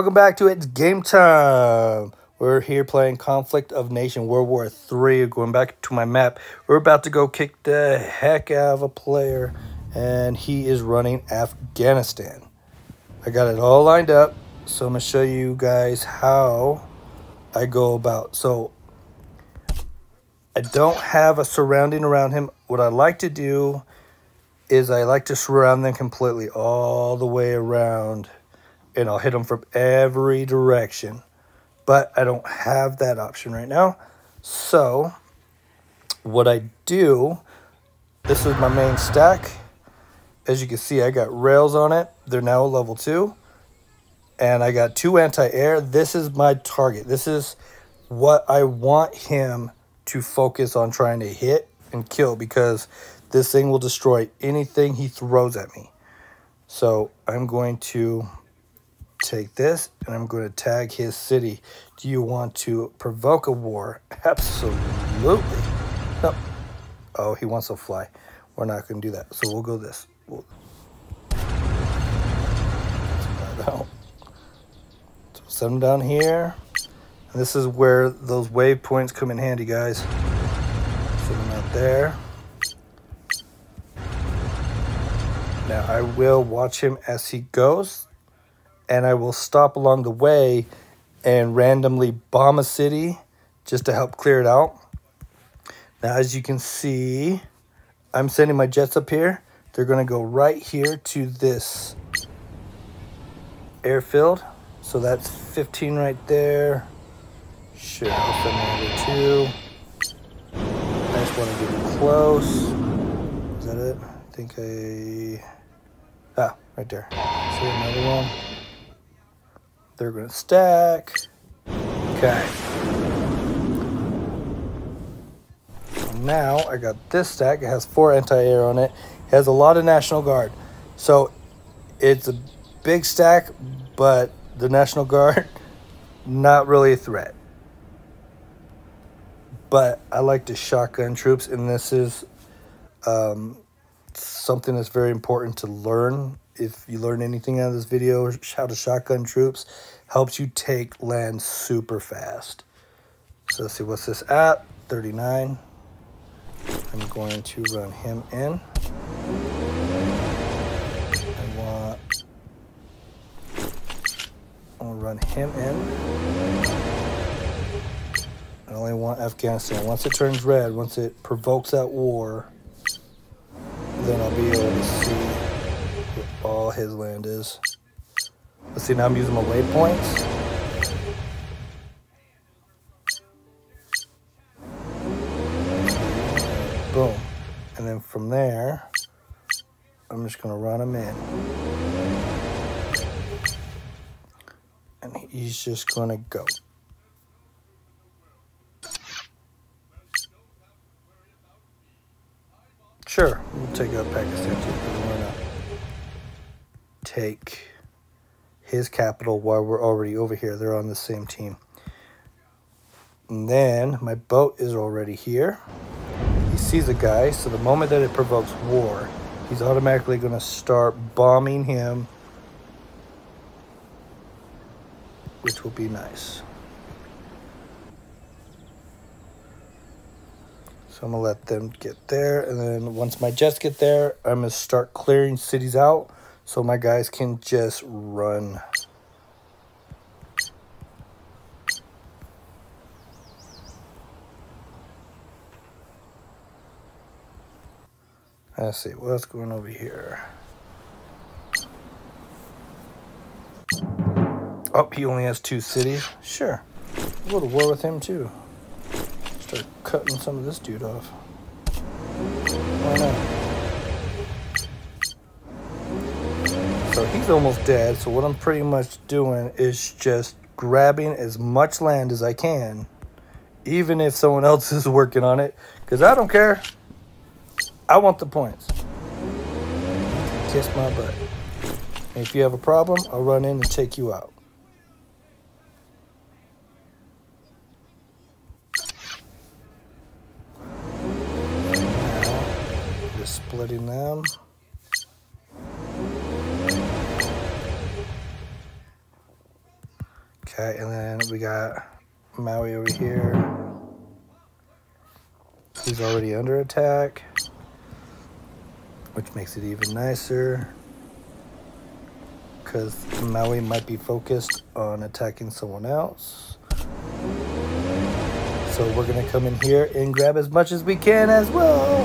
Welcome back to it, It's Game Time. We're here playing Conflict of Nation World War Three. Going back to my map, we're about to go kick the heck out of a player, and he is running Afghanistan. I got it all lined up, so I'm gonna show you guys how I go about. So I don't have a surrounding around him. What I like to do is I like to surround them completely all the way around and I'll hit them from every direction. But I don't have that option right now. So what I do, this is my main stack. As you can see, I got rails on it. They're now level two. And I got two anti-air. This is my target. This is what I want him to focus on trying to hit and kill because this thing will destroy anything he throws at me. So I'm going to take this and I'm going to tag his city. Do you want to provoke a war? Absolutely. No. Oh, he wants to fly. We're not going to do that. So we'll go this. We'll... So send him down here. And this is where those waypoints come in handy, guys. Send them out there. Now I will watch him as he goes and I will stop along the way and randomly bomb a city just to help clear it out. Now, as you can see, I'm sending my jets up here. They're going to go right here to this airfield. So that's 15 right there. Should help them two. I just want to get close. Is that it? I think I... Ah, right there. See another one. They're going to stack. Okay. Now I got this stack. It has four anti-air on it. It has a lot of National Guard. So it's a big stack, but the National Guard, not really a threat. But I like to shotgun troops, and this is um, something that's very important to learn if you learn anything out of this video, how to shotgun troops helps you take land super fast. So let's see, what's this at? 39. I'm going to run him in. I want, I'll run him in. I only want Afghanistan. Once it turns red, once it provokes that war, then I'll be able to see all his land is. Let's see, now I'm using my waypoints. Boom. And then from there, I'm just going to run him in. And he's just going to go. Sure, we'll take out Pakistan too take his capital while we're already over here. They're on the same team. And then my boat is already here. He sees a guy, so the moment that it provokes war, he's automatically going to start bombing him, which will be nice. So I'm going to let them get there, and then once my jets get there, I'm going to start clearing cities out so my guys can just run. Let's see, what's going over here? Oh, he only has two cities? Sure. We'll go to war with him too. Start cutting some of this dude off. Why not? He's almost dead. So what I'm pretty much doing is just grabbing as much land as I can, even if someone else is working on it, because I don't care. I want the points. Kiss my butt. And if you have a problem, I'll run in and take you out. just splitting them. Okay, and then we got Maui over here. He's already under attack, which makes it even nicer because Maui might be focused on attacking someone else. So we're gonna come in here and grab as much as we can as well.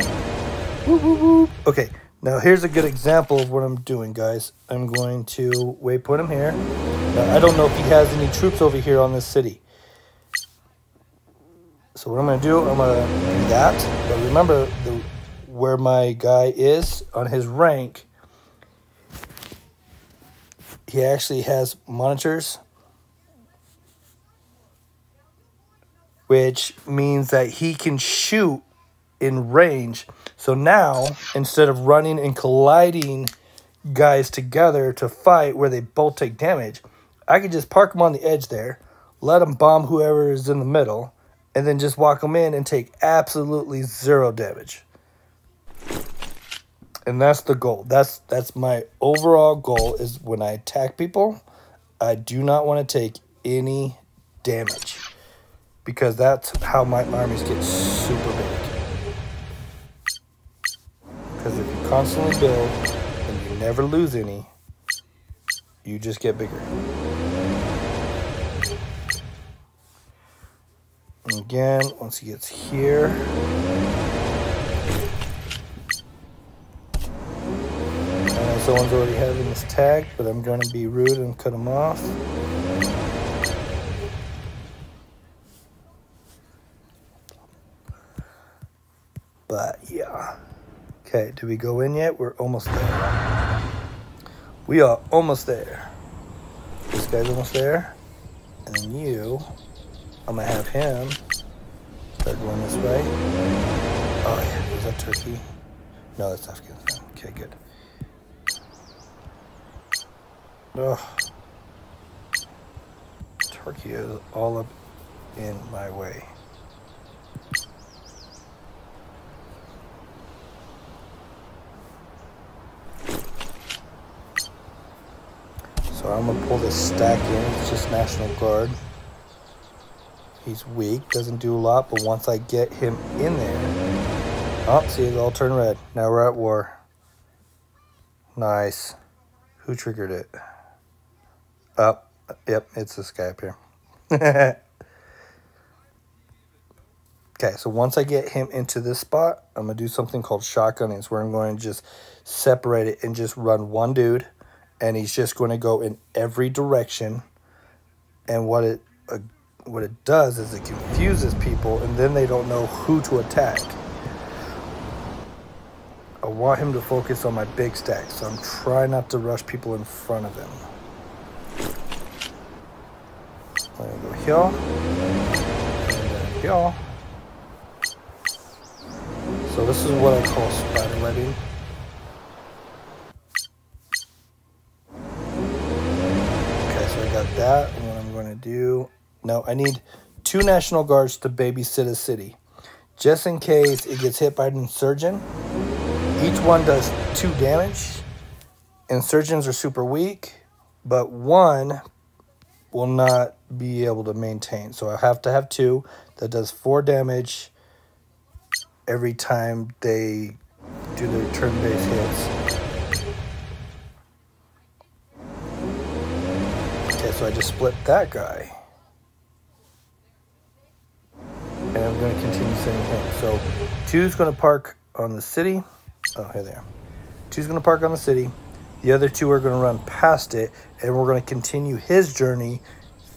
Okay, now here's a good example of what I'm doing, guys. I'm going to waypoint him here. I don't know if he has any troops over here on this city. So what I'm going to do, I'm going to do that. But remember the where my guy is on his rank. He actually has monitors. Which means that he can shoot in range. So now, instead of running and colliding guys together to fight where they both take damage, I could just park them on the edge there, let them bomb whoever is in the middle, and then just walk them in and take absolutely zero damage. And that's the goal. That's that's my overall goal is when I attack people, I do not want to take any damage because that's how my armies get super big. Because if you constantly build and you never lose any, you just get bigger. And again, once he gets here, someone's already having this tag, but I'm going to be rude and cut him off. But yeah. Okay, do we go in yet? We're almost there. We are almost there. This guy's almost there. And you I'm gonna have him start going this way. Oh yeah, is that Turkey? No, that's Afghanistan. Okay, good. Ugh. Turkey is all up in my way. So I'm gonna pull this stack in. It's just National Guard. He's weak, doesn't do a lot, but once I get him in there... Oh, see, it all turned red. Now we're at war. Nice. Who triggered it? Up. Oh, yep, it's this guy up here. okay, so once I get him into this spot, I'm going to do something called shotgunning. It's where I'm going to just separate it and just run one dude. And he's just going to go in every direction. And what it what it does is it confuses people and then they don't know who to attack. I want him to focus on my big stack, so I'm trying not to rush people in front of him. I'm gonna go here, here. So this is what I call spider webbing. Okay, so I got that, and what I'm going to do no, I need two National Guards to babysit a city. Just in case it gets hit by an insurgent. Each one does two damage. Insurgents are super weak, but one will not be able to maintain. So I have to have two that does four damage every time they do their turn-based hits. Okay, so I just split that guy. And I'm going to continue sending him. So two's going to park on the city. Oh, here they are. Two's going to park on the city. The other two are going to run past it, and we're going to continue his journey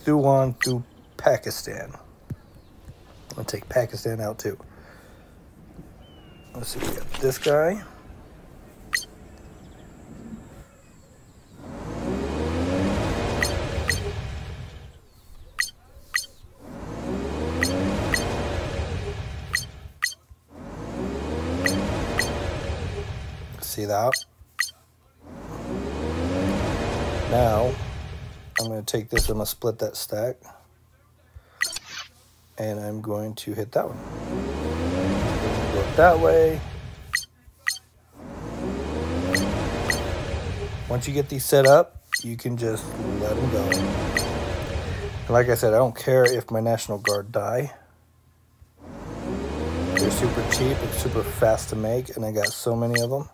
through on through Pakistan. I'm going to take Pakistan out too. Let's see, we got this guy. That. Now, I'm going to take this, I'm going to split that stack. And I'm going to hit that one. Go that way. Once you get these set up, you can just let them go. And like I said, I don't care if my National Guard die. They're super cheap and super fast to make, and I got so many of them.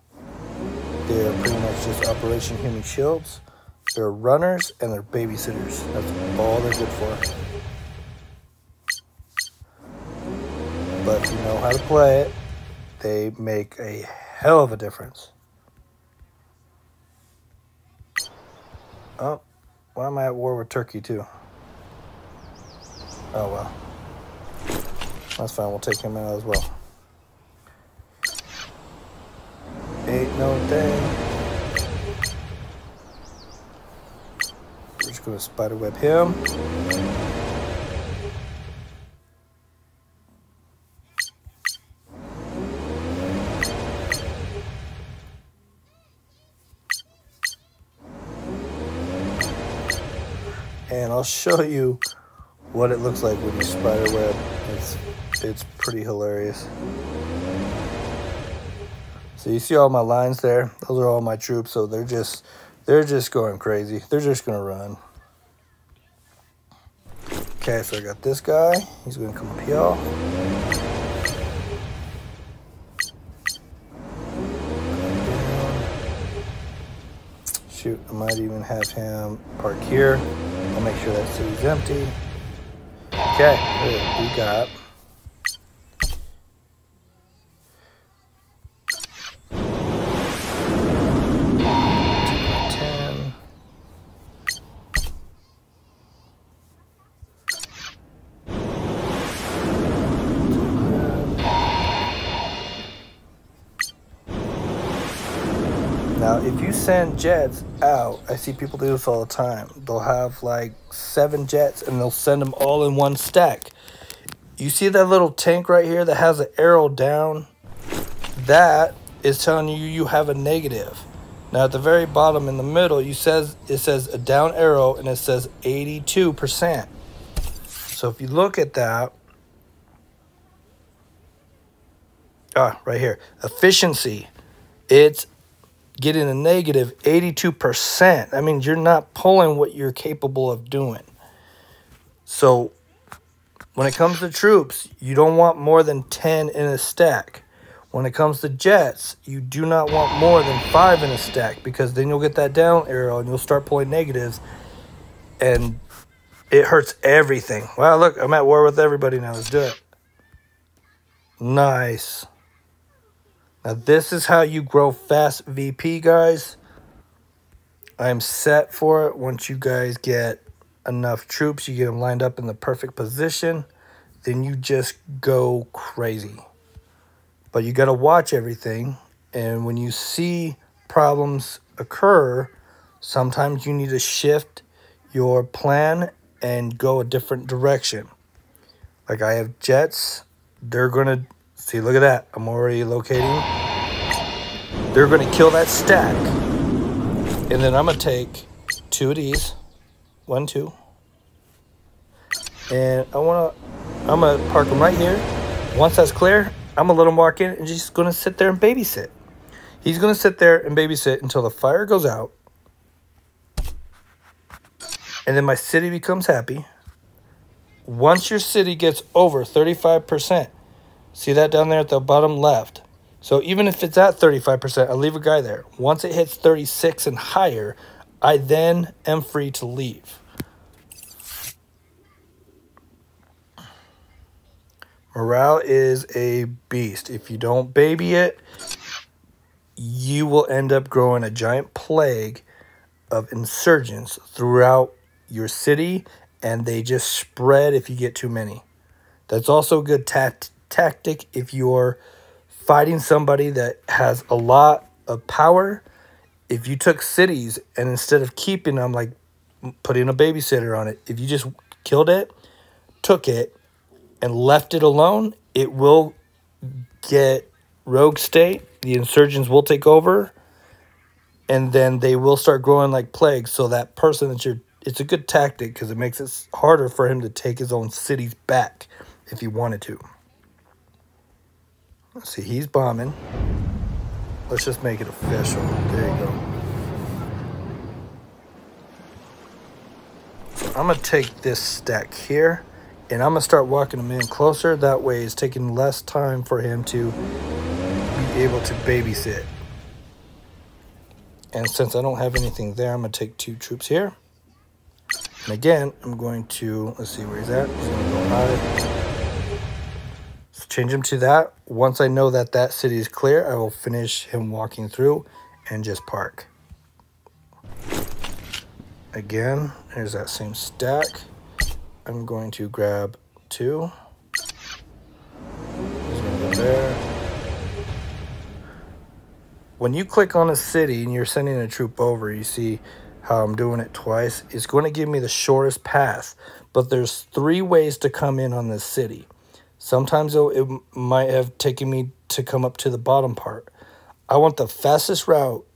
They're pretty much just Operation Human Shields. They're runners and they're babysitters. That's all they're good for. But if you know how to play it, they make a hell of a difference. Oh, why am I at war with Turkey too? Oh well. That's fine, we'll take him out as well. Ain't no thing. We're just gonna spiderweb him. And I'll show you what it looks like when you spiderweb. It's it's pretty hilarious. So you see all my lines there? Those are all my troops, so they're just they're just going crazy. They're just gonna run. Okay, so I got this guy. He's gonna come up here. Shoot, I might even have him park here. I'll make sure that city's empty. Okay, we got if you send jets out, I see people do this all the time. They'll have like seven jets and they'll send them all in one stack. You see that little tank right here that has an arrow down? That is telling you you have a negative. Now at the very bottom in the middle, you says it says a down arrow and it says 82%. So if you look at that, ah, right here, efficiency, it's getting a negative 82%. I mean, you're not pulling what you're capable of doing. So when it comes to troops, you don't want more than 10 in a stack. When it comes to jets, you do not want more than 5 in a stack because then you'll get that down arrow and you'll start pulling negatives and it hurts everything. Wow, look, I'm at war with everybody now. Let's do it. Nice. Now this is how you grow fast VP, guys. I'm set for it. Once you guys get enough troops, you get them lined up in the perfect position, then you just go crazy. But you got to watch everything. And when you see problems occur, sometimes you need to shift your plan and go a different direction. Like I have jets, they're going to See, look at that. I'm already locating. They're going to kill that stack. And then I'm going to take two of these. One, two. And I want to, I'm going to park them right here. Once that's clear, I'm going to let him walk in and just going to sit there and babysit. He's going to sit there and babysit until the fire goes out. And then my city becomes happy. Once your city gets over 35%, See that down there at the bottom left? So even if it's at 35%, I leave a guy there. Once it hits 36 and higher, I then am free to leave. Morale is a beast. If you don't baby it, you will end up growing a giant plague of insurgents throughout your city, and they just spread if you get too many. That's also a good tactic tactic if you're fighting somebody that has a lot of power. If you took cities and instead of keeping them, like putting a babysitter on it, if you just killed it, took it, and left it alone, it will get rogue state. The insurgents will take over, and then they will start growing like plagues. So that person that you're, it's a good tactic because it makes it harder for him to take his own cities back if he wanted to. See, he's bombing. Let's just make it official. There you go. I'm going to take this stack here and I'm going to start walking him in closer. That way it's taking less time for him to be able to babysit. And since I don't have anything there, I'm going to take two troops here. And again, I'm going to, let's see where he's at. Change him to that. Once I know that that city is clear, I will finish him walking through and just park. Again, there's that same stack. I'm going to grab two. When you click on a city and you're sending a troop over, you see how I'm doing it twice. It's going to give me the shortest path, but there's three ways to come in on this city. Sometimes it might have taken me to come up to the bottom part. I want the fastest route,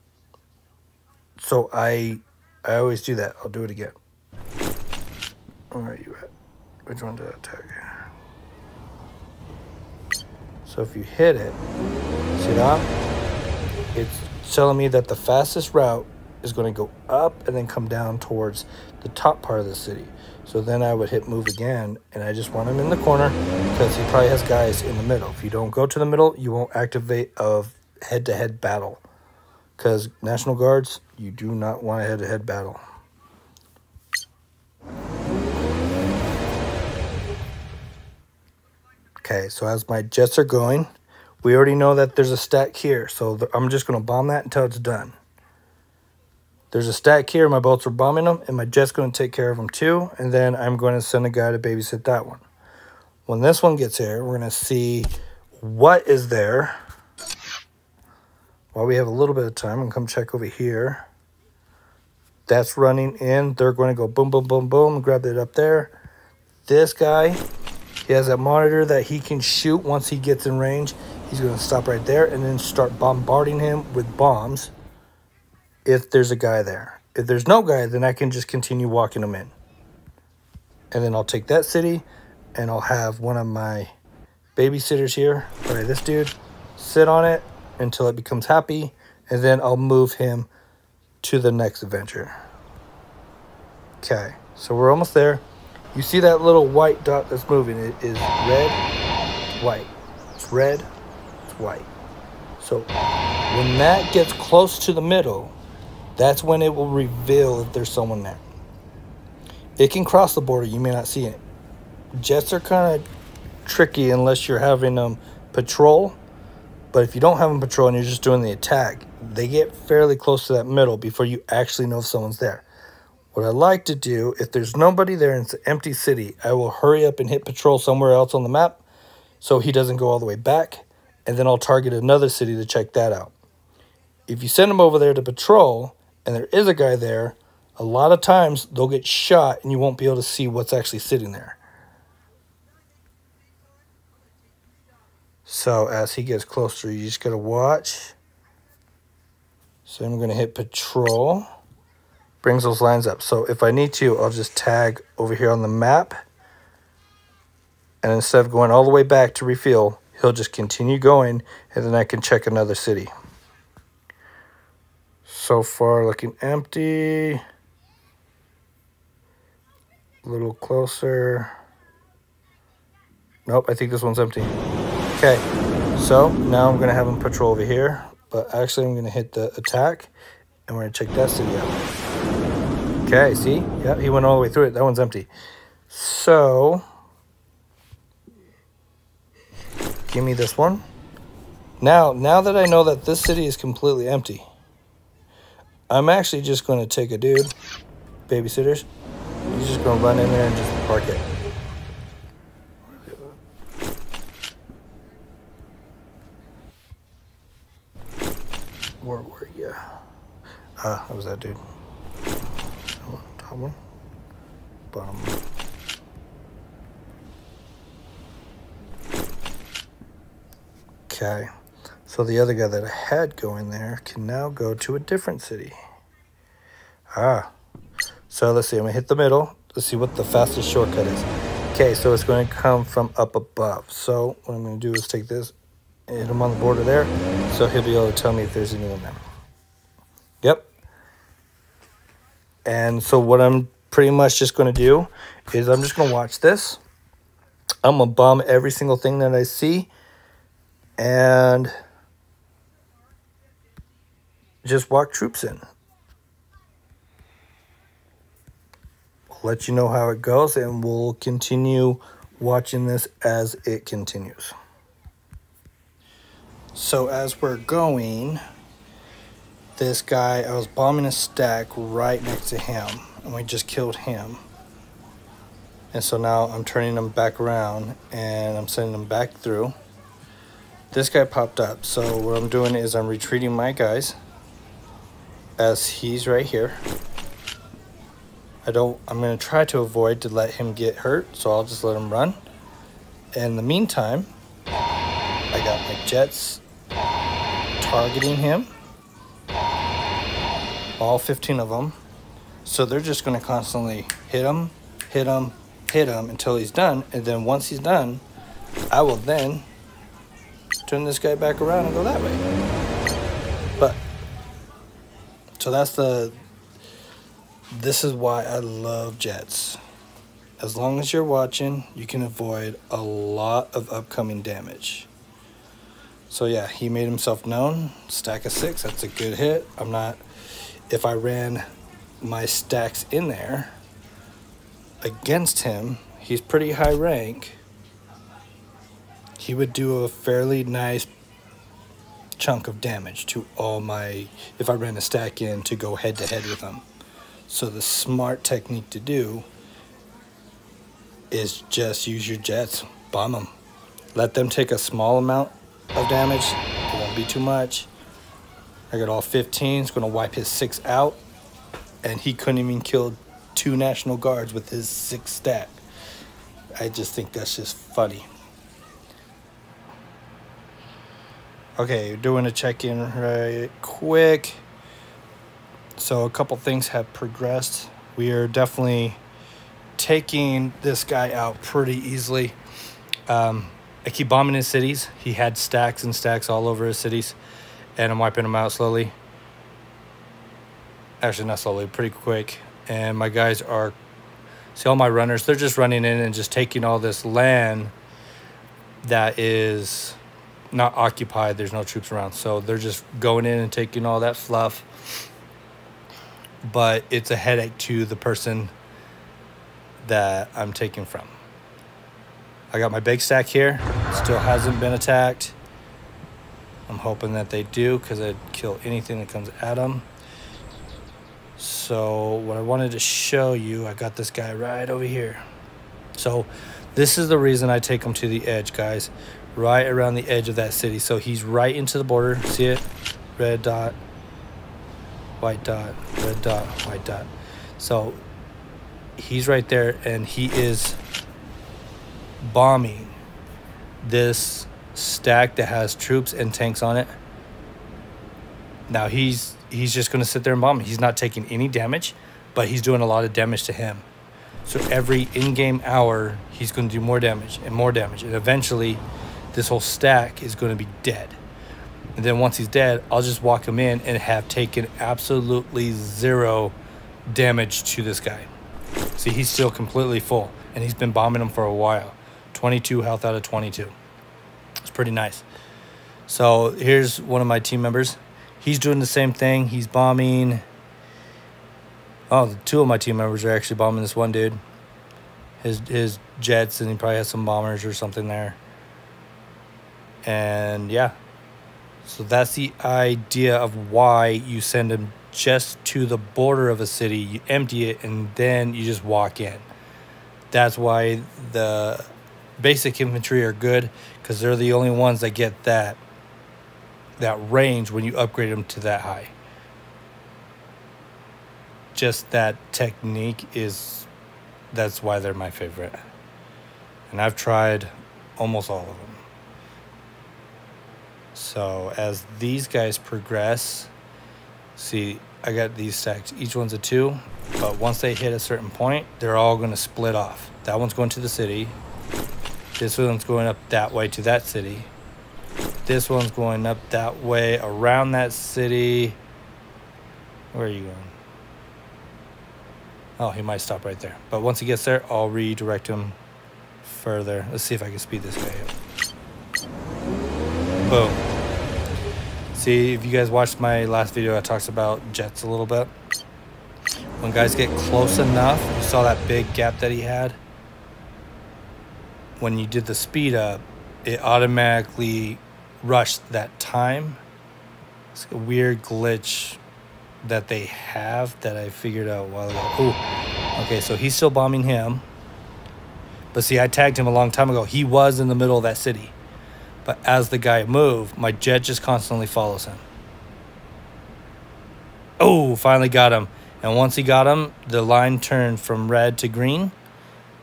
so I I always do that. I'll do it again. Where are you at? Which one did I attack? So if you hit it, see that? It's telling me that the fastest route is going to go up and then come down towards the top part of the city. So then I would hit move again, and I just want him in the corner because he probably has guys in the middle. If you don't go to the middle, you won't activate a head-to-head -head battle. Because National Guards, you do not want a head-to-head -head battle. Okay, so as my jets are going, we already know that there's a stack here. So I'm just going to bomb that until it's done. There's a stack here. My boats are bombing them, and my jet's going to take care of them too. And then I'm going to send a guy to babysit that one. When this one gets here, we're going to see what is there. While we have a little bit of time, and come check over here. That's running in. They're going to go boom, boom, boom, boom, grab it up there. This guy, he has a monitor that he can shoot once he gets in range. He's going to stop right there and then start bombarding him with bombs if there's a guy there. If there's no guy, then I can just continue walking them in. And then I'll take that city and I'll have one of my babysitters here, probably this dude, sit on it until it becomes happy. And then I'll move him to the next adventure. Okay, so we're almost there. You see that little white dot that's moving? It is red, white. It's red, it's white. So when that gets close to the middle, that's when it will reveal if there's someone there. It can cross the border. You may not see it. Jets are kind of tricky unless you're having them patrol. But if you don't have them patrol and you're just doing the attack, they get fairly close to that middle before you actually know if someone's there. What I like to do, if there's nobody there and it's an empty city, I will hurry up and hit patrol somewhere else on the map so he doesn't go all the way back. And then I'll target another city to check that out. If you send him over there to patrol, and there is a guy there, a lot of times they'll get shot and you won't be able to see what's actually sitting there. So as he gets closer, you just got to watch. So I'm going to hit patrol. Brings those lines up. So if I need to, I'll just tag over here on the map. And instead of going all the way back to refill, he'll just continue going and then I can check another city. So far looking empty. A little closer. Nope, I think this one's empty. Okay, so now I'm going to have him patrol over here. But actually, I'm going to hit the attack. And we're going to check that city out. Okay, see? Yeah, he went all the way through it. That one's empty. So, give me this one. Now, now that I know that this city is completely empty, I'm actually just going to take a dude, babysitters. He's just going to run in there and just park it. Where were you? Ah, that was that dude. Top one. Bottom one. Okay. So the other guy that I had going there can now go to a different city. Ah. So let's see. I'm going to hit the middle. Let's see what the fastest shortcut is. Okay, so it's going to come from up above. So what I'm going to do is take this, hit him on the border there, so he'll be able to tell me if there's anyone there. Yep. And so what I'm pretty much just going to do is I'm just going to watch this. I'm going to bomb every single thing that I see. And just walk troops in. I'll let you know how it goes and we'll continue watching this as it continues. So as we're going, this guy, I was bombing a stack right next to him and we just killed him. And so now I'm turning them back around and I'm sending them back through. This guy popped up. So what I'm doing is I'm retreating my guys as he's right here. I don't, I'm going to try to avoid to let him get hurt. So I'll just let him run. In the meantime, I got my jets targeting him. All 15 of them. So they're just going to constantly hit him, hit him, hit him until he's done. And then once he's done, I will then turn this guy back around and go that way. So that's the, this is why I love jets. As long as you're watching, you can avoid a lot of upcoming damage. So yeah, he made himself known. Stack of six, that's a good hit. I'm not, if I ran my stacks in there against him. He's pretty high rank. He would do a fairly nice chunk of damage to all my, if I ran a stack in to go head to head with them. So the smart technique to do is just use your jets, bomb them. Let them take a small amount of damage, it won't be too much. I got all 15, it's gonna wipe his six out and he couldn't even kill two National Guards with his six stack. I just think that's just funny. Okay, doing a check-in right quick. So a couple things have progressed. We are definitely taking this guy out pretty easily. Um, I keep bombing his cities. He had stacks and stacks all over his cities, and I'm wiping them out slowly actually not slowly, pretty quick. And my guys are, see all my runners, they're just running in and just taking all this land that is not occupied. There's no troops around. So they're just going in and taking all that fluff. But it's a headache to the person that I'm taking from. I got my big stack here. Still hasn't been attacked. I'm hoping that they do because I'd kill anything that comes at them. So what I wanted to show you, I got this guy right over here. So this is the reason I take him to the edge, guys. Right around the edge of that city. So he's right into the border. See it? Red dot, white dot, red dot, white dot. So he's right there and he is bombing this stack that has troops and tanks on it. Now he's he's just going to sit there and bomb. He's not taking any damage, but he's doing a lot of damage to him. So every in-game hour, he's going to do more damage and more damage. And eventually, this whole stack is going to be dead. And then once he's dead, I'll just walk him in and have taken absolutely zero damage to this guy. See, he's still completely full. And he's been bombing him for a while. 22 health out of 22. It's pretty nice. So here's one of my team members. He's doing the same thing. He's bombing. Oh, two of my team members are actually bombing this one dude. His his jets, and he probably has some bombers or something there. And yeah, so that's the idea of why you send them just to the border of a city. You empty it, and then you just walk in. That's why the basic infantry are good because they're the only ones that get that that range when you upgrade them to that high. Just that technique is that's why they're my favorite. And I've tried almost all of them. So as these guys progress, see, I got these stacks. Each one's a two, but once they hit a certain point, they're all going to split off. That one's going to the city. This one's going up that way to that city. This one's going up that way around that city. Where are you going? Oh, he might stop right there. But once he gets there, I'll redirect him further. Let's see if I can speed this guy up. Boom. See, if you guys watched my last video, I talked about jets a little bit. When guys get close enough, you saw that big gap that he had. When you did the speed up, it automatically rushed that time. It's a weird glitch that they have that I figured out while ago. Ooh, okay, so he's still bombing him. But see, I tagged him a long time ago. He was in the middle of that city. But as the guy moved, my jet just constantly follows him. Oh, finally got him. And once he got him, the line turned from red to green.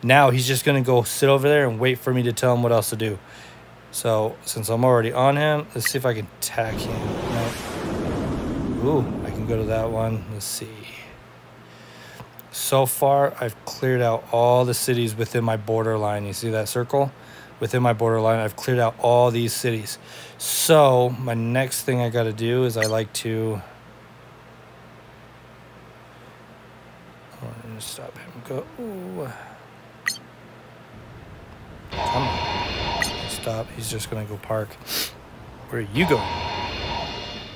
Now he's just going to go sit over there and wait for me to tell him what else to do. So since I'm already on him, let's see if I can tag him. No. Ooh, I can go to that one. Let's see. So far, I've cleared out all the cities within my borderline. You see that circle? Within my borderline. I've cleared out all these cities. So my next thing I got to do is I like to stop him. Go. Ooh. Come on. Stop. He's just gonna go park. Where are you going?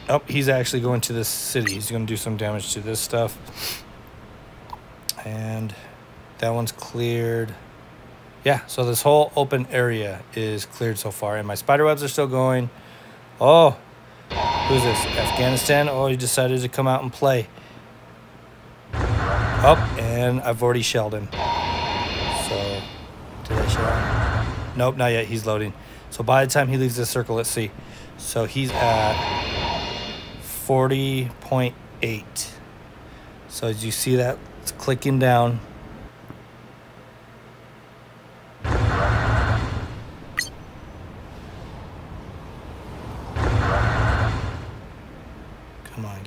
Oh, he's actually going to this city. He's gonna do some damage to this stuff. And that one's cleared yeah, so this whole open area is cleared so far, and my spider webs are still going. Oh, who's this? Afghanistan? Oh, he decided to come out and play. Up, oh, and I've already shelled him. So, did I shell him? Nope, not yet. He's loading. So by the time he leaves this circle, let's see. So he's at 40.8. So as you see that, it's clicking down.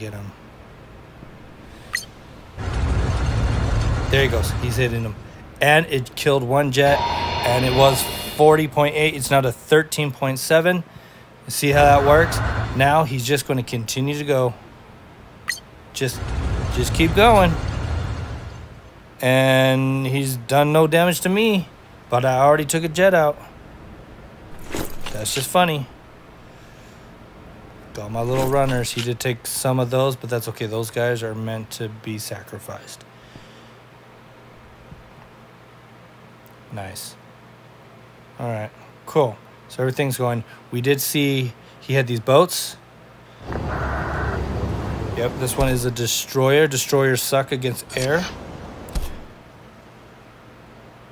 get him. There he goes. He's hitting him. And it killed one jet. And it was 40.8. It's now to 13.7. See how that works? Now he's just going to continue to go. Just, just keep going. And he's done no damage to me. But I already took a jet out. That's just funny. Got my little runners. He did take some of those, but that's okay. Those guys are meant to be sacrificed. Nice. All right, cool. So everything's going. We did see he had these boats. Yep, this one is a destroyer. Destroyers suck against air.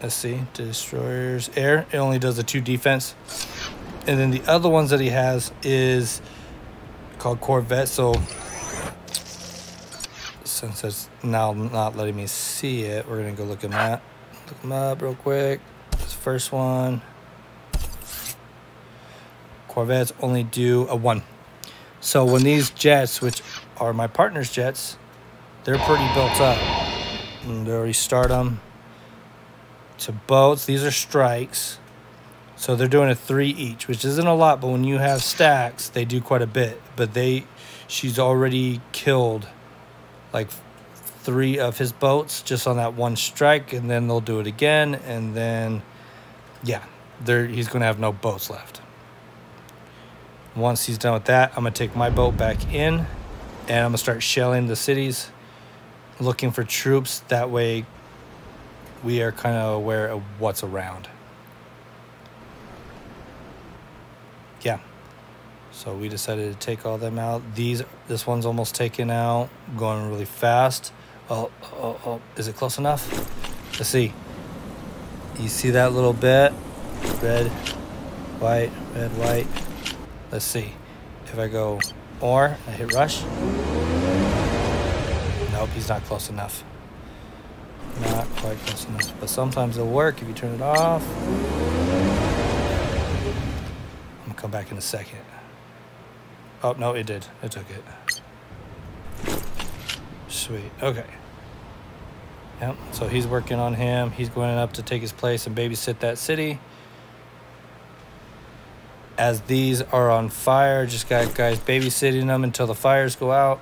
Let's see, destroyers air. It only does the two defense. And then the other ones that he has is called Corvette. So since it's now not letting me see it, we're gonna go look at that. Look them up real quick. This first one. Corvettes only do a one. So when these jets, which are my partner's jets, they're pretty built up. And they already start them to boats. These are strikes. So they're doing a three each, which isn't a lot, but when you have stacks, they do quite a bit. But they, she's already killed like three of his boats just on that one strike, and then they'll do it again, and then, yeah, there he's gonna have no boats left. Once he's done with that, I'm gonna take my boat back in, and I'm gonna start shelling the cities, looking for troops. That way, we are kind of aware of what's around. yeah. So we decided to take all them out. These, this one's almost taken out, going really fast. Oh, oh, oh, is it close enough? Let's see. You see that little bit? Red, white, red, white. Let's see. If I go or, I hit rush. Nope, he's not close enough. Not quite close enough. But sometimes it'll work if you turn it off I'm gonna come back in a second. Oh, no, it did. It took it. Sweet. Okay. Yep. So he's working on him. He's going up to take his place and babysit that city. As these are on fire, just got guys babysitting them until the fires go out.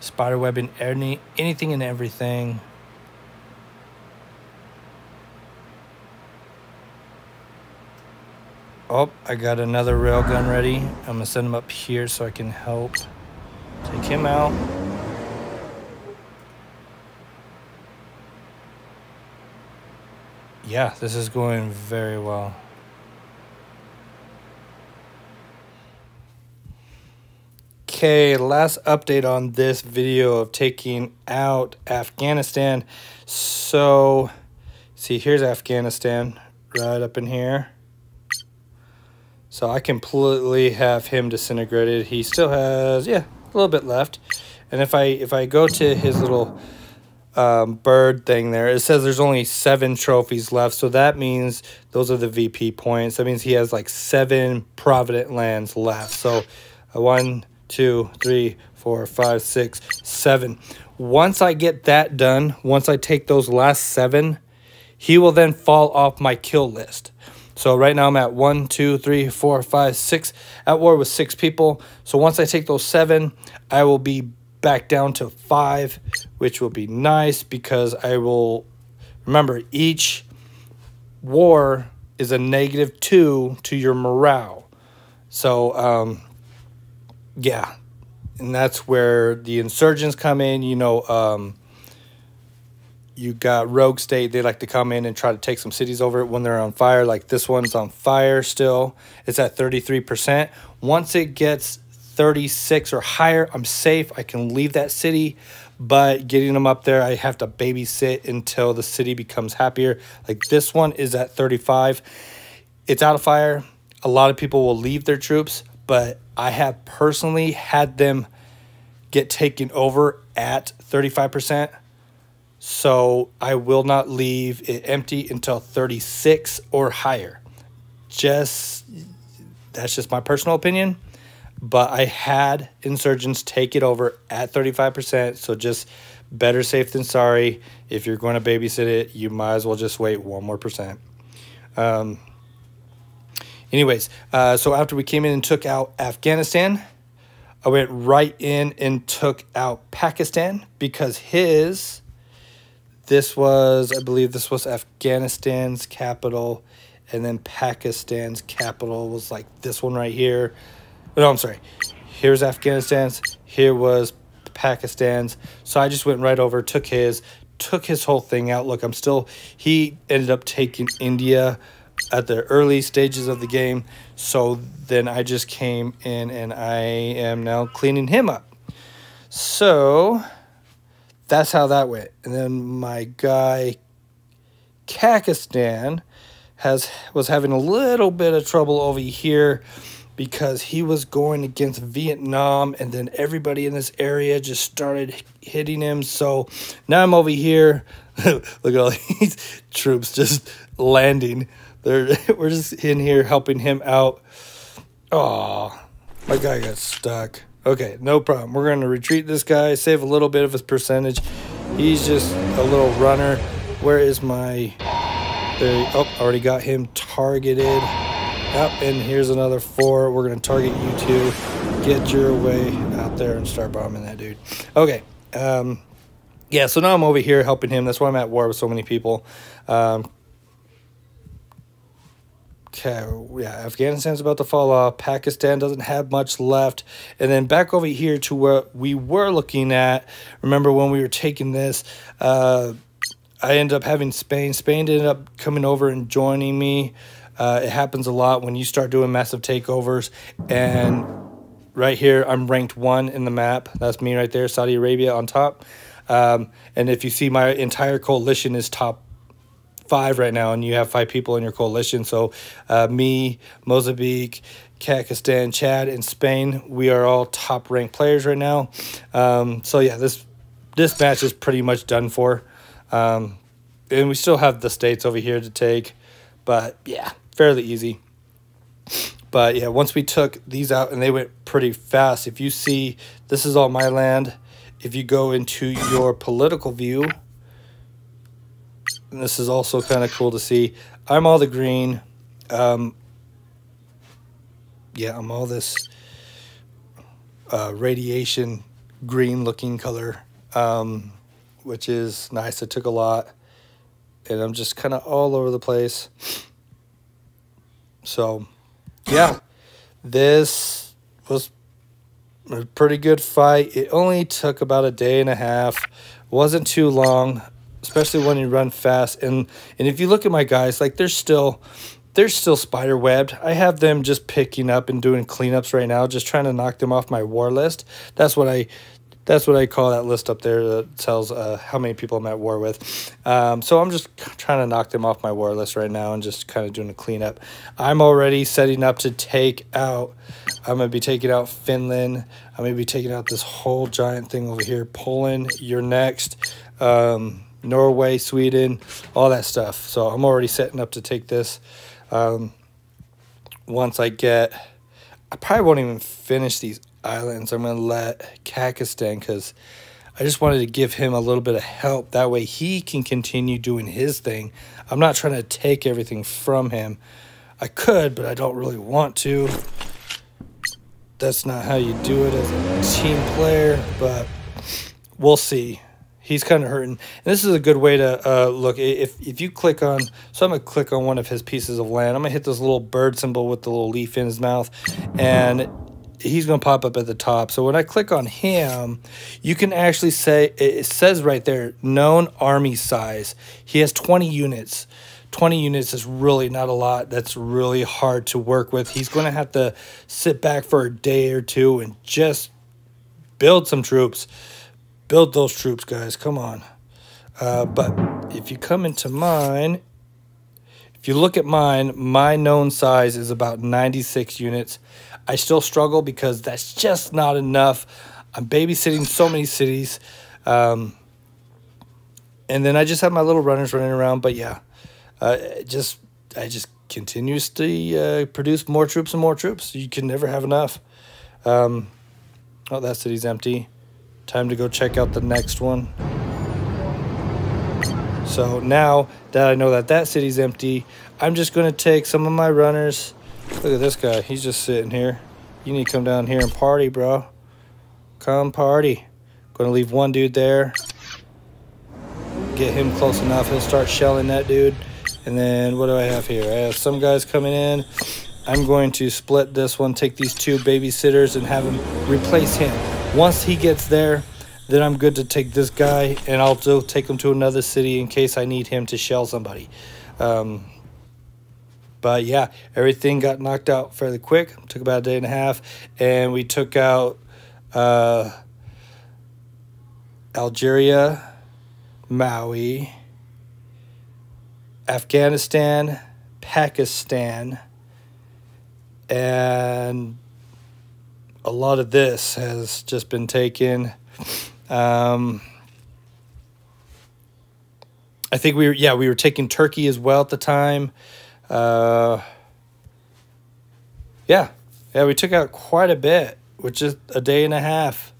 spider webbing, any anything and everything. Oh, I got another railgun ready. I'm gonna send him up here so I can help take him out. Yeah, this is going very well. Okay, last update on this video of taking out Afghanistan. So, see, here's Afghanistan right up in here. So I completely have him disintegrated. He still has, yeah, a little bit left. And if I if I go to his little um, bird thing there, it says there's only seven trophies left. So that means those are the VP points. That means he has like seven Provident lands left. So uh, one, two, three, four, five, six, seven. Once I get that done, once I take those last seven, he will then fall off my kill list. So right now I'm at one, two, three, four, five, six, at war with six people. So once I take those seven, I will be back down to five, which will be nice because I will remember each war is a negative two to your morale. So um, yeah, and that's where the insurgents come in. You know, um, you got Rogue State. They like to come in and try to take some cities over it when they're on fire. Like this one's on fire still. It's at 33%. Once it gets 36 or higher, I'm safe. I can leave that city. But getting them up there, I have to babysit until the city becomes happier. Like this one is at 35. It's out of fire. A lot of people will leave their troops, but I have personally had them get taken over at 35%. So I will not leave it empty until 36 or higher. Just that's just my personal opinion. But I had insurgents take it over at 35%. So just better safe than sorry. If you're going to babysit it, you might as well just wait one more percent. Um, Anyways, uh, so after we came in and took out Afghanistan, I went right in and took out Pakistan because his, this was, I believe this was Afghanistan's capital, and then Pakistan's capital was like this one right here. Oh, no, I'm sorry. Here's Afghanistan's, here was Pakistan's. So I just went right over, took his, took his whole thing out. Look, I'm still, he ended up taking India at the early stages of the game. So then I just came in and I am now cleaning him up. So that's how that went. And then my guy Kakistan has was having a little bit of trouble over here because he was going against Vietnam and then everybody in this area just started hitting him. So now I'm over here. Look at all these troops just landing. They're, we're just in here helping him out. Oh, my guy got stuck. Okay, no problem. We're going to retreat this guy, save a little bit of his percentage. He's just a little runner. Where is my... There, oh, already got him targeted. Yep, and here's another four. We're going to target you two. Get your way out there and start bombing that dude. Okay, um, yeah, so now I'm over here helping him. That's why I'm at war with so many people. Um, Okay, yeah, Afghanistan's about to fall off. Pakistan doesn't have much left. And then back over here to where we were looking at. Remember when we were taking this, uh, I ended up having Spain. Spain ended up coming over and joining me. Uh, it happens a lot when you start doing massive takeovers. And right here, I'm ranked one in the map. That's me right there, Saudi Arabia on top. Um, and if you see my entire coalition is top five right now, and you have five people in your coalition. So, uh, me, Mozambique, Pakistan, Chad, and Spain, we are all top ranked players right now. Um, so yeah, this this match is pretty much done for, um, and we still have the states over here to take, but yeah, fairly easy. But yeah, once we took these out and they went pretty fast. If you see, this is all my land. If you go into your political view, this is also kind of cool to see. I'm all the green. Um, yeah, I'm all this uh, radiation green looking color, um, which is nice. I took a lot and I'm just kind of all over the place. So, yeah, this was a pretty good fight. It only took about a day and a half. wasn't too long, especially when you run fast. And and if you look at my guys, like they're still they're still spider webbed. I have them just picking up and doing cleanups right now, just trying to knock them off my war list. That's what I that's what I call that list up there that tells uh, how many people I'm at war with. Um, so I'm just trying to knock them off my war list right now and just kind of doing a cleanup. I'm already setting up to take out, I'm going to be taking out Finland. I'm going to be taking out this whole giant thing over here. Poland, you're next. Um, Norway, Sweden, all that stuff. So I'm already setting up to take this. Um, once I get, I probably won't even finish these islands. I'm going to let Kakistan because I just wanted to give him a little bit of help. That way he can continue doing his thing. I'm not trying to take everything from him. I could, but I don't really want to. That's not how you do it as a team player, but we'll see. He's kind of hurting. And this is a good way to uh, look. If, if you click on, so I'm going to click on one of his pieces of land. I'm going to hit this little bird symbol with the little leaf in his mouth. And he's going to pop up at the top. So when I click on him, you can actually say, it says right there, known army size. He has 20 units. 20 units is really not a lot. That's really hard to work with. He's going to have to sit back for a day or two and just build some troops. Build those troops, guys. Come on. Uh, but if you come into mine, if you look at mine, my known size is about 96 units. I still struggle because that's just not enough. I'm babysitting so many cities. Um, and then I just have my little runners running around. But yeah, uh, just I just continuously uh, produce more troops and more troops. You can never have enough. Um, oh, that city's empty. Time to go check out the next one. So now that I know that that city's empty, I'm just going to take some of my runners Look at this guy. He's just sitting here. You need to come down here and party, bro. Come party. Gonna leave one dude there. Get him close enough. He'll start shelling that dude. And then what do I have here? I have some guys coming in. I'm going to split this one, take these two babysitters and have him replace him. Once he gets there, then I'm good to take this guy and I'll take him to another city in case I need him to shell somebody. Um, but yeah, everything got knocked out fairly quick. Took about a day and a half, and we took out uh, Algeria, Mali, Afghanistan, Pakistan, and a lot of this has just been taken. Um, I think we were yeah we were taking Turkey as well at the time. Uh, yeah, yeah, we took out quite a bit, which is a day and a half.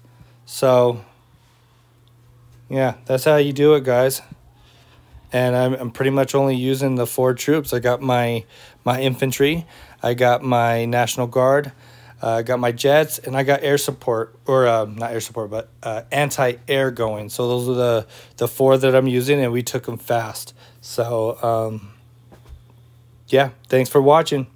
So, yeah, that's how you do it, guys. And I'm, I'm pretty much only using the four troops. I got my my infantry, I got my National Guard, uh, I got my jets, and I got air support, or uh, not air support, but uh, anti-air going. So those are the, the four that I'm using, and we took them fast. So, um, yeah, thanks for watching.